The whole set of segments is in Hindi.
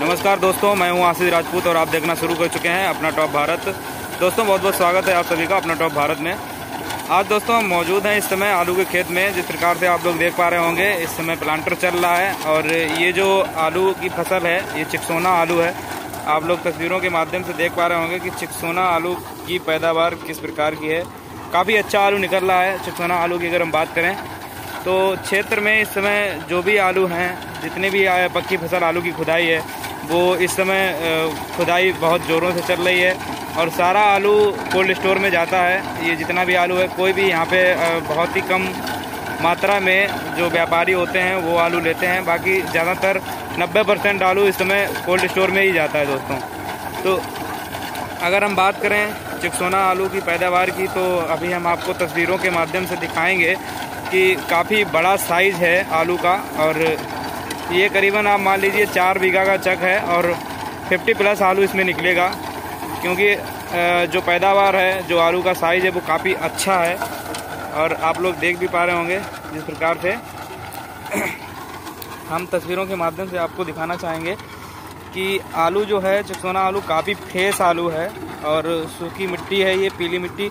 नमस्कार दोस्तों, मैं हूँ आशीष राजपूत और आप देखना शुरू कर चुके हैं अपना टॉप भारत। दोस्तों, बहुत बहुत स्वागत है आप सभी का अपना टॉप भारत में। आज दोस्तों, हम मौजूद हैं इस समय आलू के खेत में, जिस प्रकार से आप लोग देख पा रहे होंगे, इस समय प्लांटर चल रहा है और ये जो आलू की फ़सल है, ये चिकसोना आलू है। आप लोग तस्वीरों के माध्यम से देख पा रहे होंगे कि चिकसोना आलू की पैदावार किस प्रकार की है। काफ़ी अच्छा आलू निकल रहा है, चिकसोना आलू की अगर हम बात करें तो क्षेत्र में इस समय जो भी आलू हैं, जितने भी पक्की फ़सल आलू की खुदाई है वो इस समय खुदाई बहुत ज़ोरों से चल रही है और सारा आलू कोल्ड स्टोर में जाता है। ये जितना भी आलू है, कोई भी यहाँ पे बहुत ही कम मात्रा में जो व्यापारी होते हैं, वो आलू लेते हैं। बाकी ज़्यादातर 90 परसेंट आलू इस समय कोल्ड स्टोर में ही जाता है दोस्तों। तो अगर हम बात करें चिकसोना आलू की पैदावार की तो अभी हम आपको तस्वीरों के माध्यम से दिखाएँगे कि काफ़ी बड़ा साइज़ है आलू का और ये करीबन आप मान लीजिए चार बीघा का चक है और 50 प्लस आलू इसमें निकलेगा। क्योंकि जो पैदावार है, जो आलू का साइज़ है, वो काफ़ी अच्छा है। और आप लोग देख भी पा रहे होंगे जिस प्रकार से हम तस्वीरों के माध्यम से आपको दिखाना चाहेंगे कि आलू जो है, चिकसोना आलू काफ़ी फेस आलू है और सूखी मिट्टी है ये, पीली मिट्टी।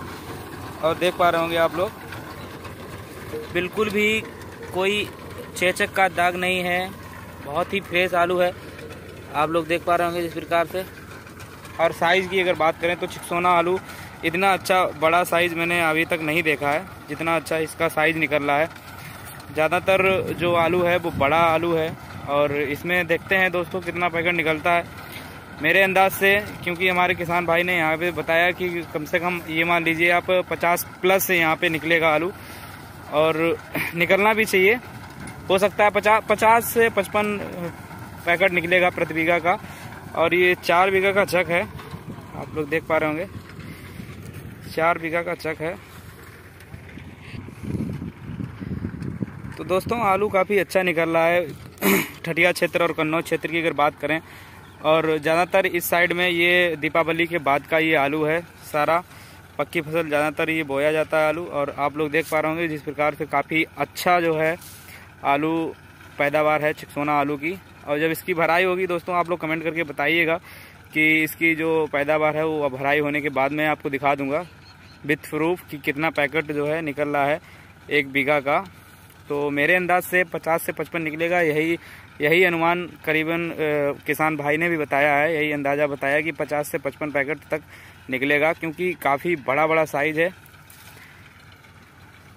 और देख पा रहे होंगे आप लोग, बिल्कुल भी कोई चेचक का दाग नहीं है। बहुत ही फ्रेश आलू है। आप लोग देख पा रहे होंगे जिस प्रकार से। और साइज़ की अगर बात करें तो छिकसोना आलू इतना अच्छा बड़ा साइज़ मैंने अभी तक नहीं देखा है। जितना अच्छा इसका साइज़ निकल रहा है। ज़्यादातर जो आलू है, वो बड़ा आलू है। और इसमें देखते हैं दोस्तों कितना पैकेट निकलता है। मेरे अंदाज से, क्योंकि हमारे किसान भाई ने यहाँ पे बताया कि कम से कम ये मान लीजिए आप 50 प्लस यहाँ पे निकलेगा आलू। और निकलना भी चाहिए। हो सकता है पचास पचास से पचपन पैकेट निकलेगा प्रति बीघा का। और ये चार बीघा का चक है। आप लोग देख पा रहे होंगे। चार बीघा का चक है। तो दोस्तों, आलू काफ़ी अच्छा निकल रहा है। ठटिया क्षेत्र और कन्नौज क्षेत्र की अगर बात करें, और ज़्यादातर इस साइड में ये दीपावली के बाद का ये आलू है सारा। पक्की फ़सल ज़्यादातर ये बोया जाता है आलू। और आप लोग देख पा रहे होंगे, जिस प्रकार से काफ़ी अच्छा जो है आलू पैदावार है चिकसोना आलू की। और जब इसकी भराई होगी, दोस्तों, आप लोग कमेंट करके बताइएगा कि इसकी जो पैदावार है, वो भराई होने के बाद मैं आपको दिखा दूँगा विथ प्रूफ कि कितना पैकेट जो है निकल रहा है एक बीघा का। तो मेरे अंदाज से 50 से 55 निकलेगा। यही यही अनुमान करीबन किसान भाई ने भी बताया है, यही अंदाज़ा बताया कि 50 से 55 पैकेट तक निकलेगा, क्योंकि काफ़ी बड़ा बड़ा साइज़ है।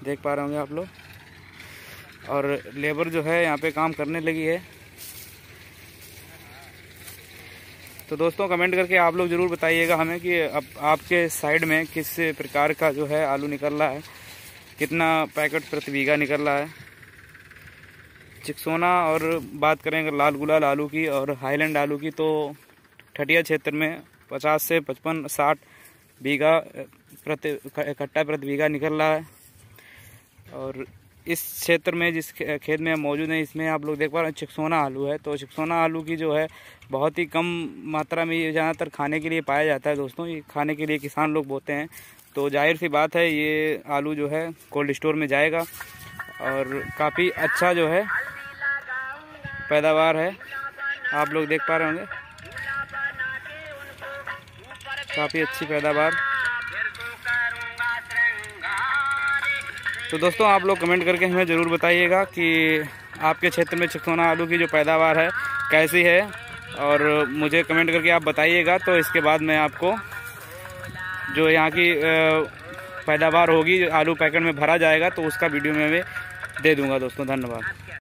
देख पा रहे होंगे आप लोग। और लेबर जो है यहाँ पे काम करने लगी है। तो दोस्तों, कमेंट करके आप लोग ज़रूर बताइएगा हमें कि अब आपके साइड में किस प्रकार का जो है आलू निकल रहा है, कितना पैकेट प्रति बीघा निकल रहा है। चिकसोना और बात करें अगर लाल गुलाल आलू की और हाईलैंड आलू की तो ठटिया क्षेत्र में 50 से 55 60 बीघा प्रति इकट्ठा प्रति बीघा निकल रहा है। और इस क्षेत्र में जिस खेत में मौजूद है, इसमें आप लोग देख पा रहे हैं चिकसोना आलू है। तो चिकसोना आलू की जो है, बहुत ही कम मात्रा में ये ज़्यादातर खाने के लिए पाया जाता है दोस्तों। ये खाने के लिए किसान लोग बोते हैं। तो ज़ाहिर सी बात है, ये आलू जो है, कोल्ड स्टोर में जाएगा और काफ़ी अच्छा जो है, पैदावार है। आप लोग देख पा रहे होंगे। काफ़ी अच्छी पैदावार। तो दोस्तों, आप लोग कमेंट करके हमें ज़रूर बताइएगा कि आपके क्षेत्र में छिकसोना आलू की जो पैदावार है, कैसी है? और मुझे कमेंट करके आप बताइएगा तो इसके बाद मैं आपको जो यहाँ की पैदावार होगी, आलू पैकेट में भरा जाएगा तो उसका वीडियो में दे दूँगा दोस्तों, धन्यवाद।